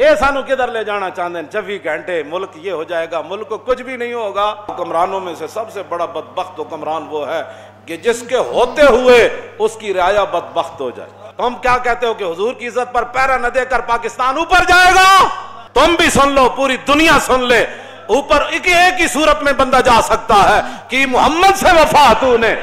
ये सानू किधर ले जाना चाहते हैं? चौबी घंटे मुल्क ये हो जाएगा मुल्क को कुछ भी नहीं होगा। हुक्मरानों में से सबसे बड़ा बदबख्त हुक्मरान वो है कि जिसके होते हुए उसकी राया बदबख्त हो जाए। तुम क्या कहते हो कि हुजूर की इज़्ज़त पर पैरा न देकर पाकिस्तान ऊपर जाएगा? तुम भी सुन लो पूरी दुनिया सुन ले। ऊपर एक, एक ही सूरत में बंदा जा सकता है कि मोहम्मद से वफा तू ने